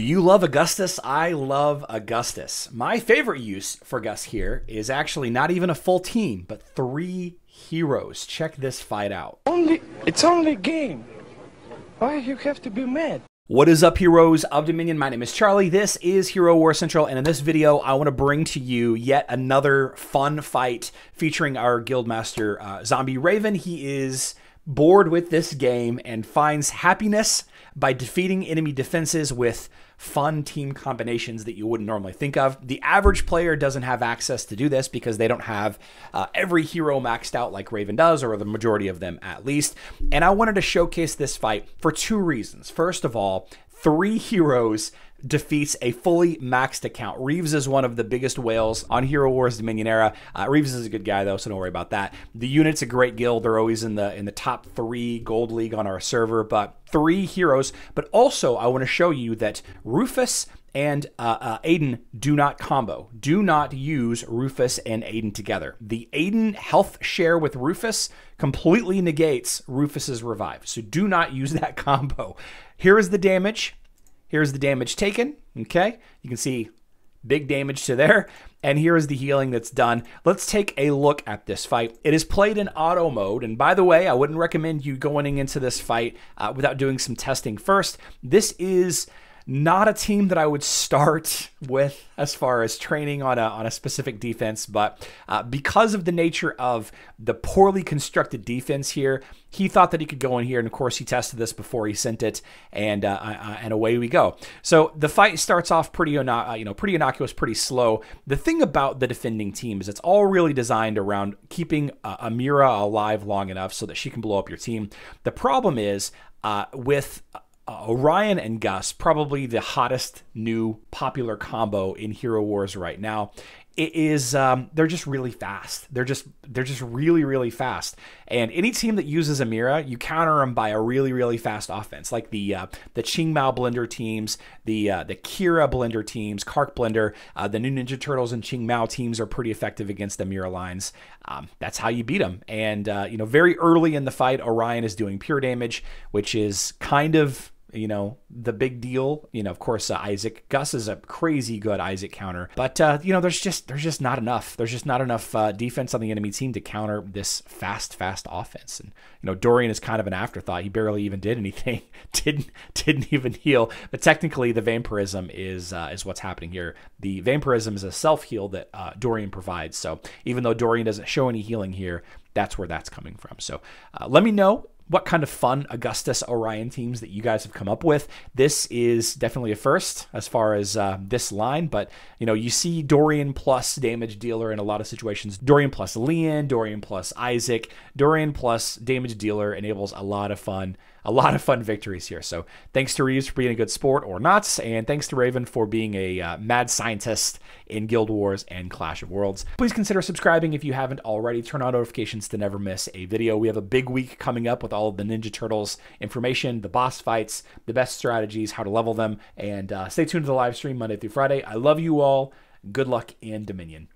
Do you love Augustus? I love Augustus. My favorite use for Gus here is actually not even a full team, but three heroes. Check this fight out. Only it's only a game. Why you have to be mad? What is up, heroes of Dominion? My name is Charlie. This is Hero Wars Central, and in this video, I want to bring to you yet another fun fight featuring our Guildmaster uh, Zombie Raven. He is bored with this game and finds happiness by defeating enemy defenses with fun team combinations that you wouldn't normally think of. The average player doesn't have access to do this because they don't have uh, every hero maxed out like Raven does, or the majority of them at least. And I wanted to showcase this fight for two reasons. First of all, three heroes defeats a fully maxed account. Reeves is one of the biggest whales on Hero Wars Dominion era. Uh, Reeves is a good guy though, so don't worry about that. The unit's a great guild. They're always in the in the top three gold league on our server, but three heroes. But also, I want to show you that Rufus and uh, uh, Aidan do not combo. Do not use Rufus and Aidan together. The Aidan health share with Rufus completely negates Rufus's revive. So do not use that combo. Here is the damage. Here's the damage taken. Okay. You can see big damage to there. And here is the healing that's done. Let's take a look at this fight. It is played in auto mode. And by the way, I wouldn't recommend you going into this fight uh, without doing some testing first. This is not a team that I would start with as far as training on a, on a specific defense, but uh, because of the nature of the poorly constructed defense here, he thought that he could go in here, and of course he tested this before he sent it, and uh, uh, and away we go. So the fight starts off pretty uh, you know pretty innocuous, pretty slow. The thing about the defending team is it's all really designed around keeping Amira alive long enough so that she can blow up your team. The problem is uh, with uh, Orion and Gus, probably the hottest new popular combo in Hero Wars right now. It is um, they're just really fast. They're just they're just really really fast. And any team that uses Amira, you counter them by a really really fast offense, like the uh, the Qing Mao Blender teams, the uh, the Kira Blender teams, Karkh Blender, uh, the new Ninja Turtles and Qing Mao teams are pretty effective against the Amira lines. Um, that's how you beat them. And uh, you know, very early in the fight, Orion is doing pure damage, which is kind of you know, the big deal. You know, of course, uh, Isaac Gus is a crazy good Isaac counter, but uh, you know, there's just there's just not enough. There's just not enough uh, defense on the enemy team to counter this fast, fast offense. And you know, Dorian is kind of an afterthought. He barely even did anything. didn't didn't even heal. But technically, the vampirism is uh, is what's happening here. The vampirism is a self heal that uh, Dorian provides. So even though Dorian doesn't show any healing here, that's where that's coming from. So uh, let me know what kind of fun Augustus Orion teams that you guys have come up with. This is definitely a first as far as uh, this line, but you know you see Dorian plus damage dealer in a lot of situations. Dorian plus Leon, Dorian plus Isaac, Dorian plus damage dealer enables a lot of fun a lot of fun victories here. So thanks to Reeves for being a good sport or not, and thanks to Raven for being a uh, mad scientist in Guild Wars and Clash of Worlds. Please consider subscribing if you haven't already. Turn on notifications to never miss a video. We have a big week coming up with all of the Ninja Turtles information, the boss fights, the best strategies, how to level them, and uh, stay tuned to the live stream Monday through Friday. I love you all. Good luck in Dominion.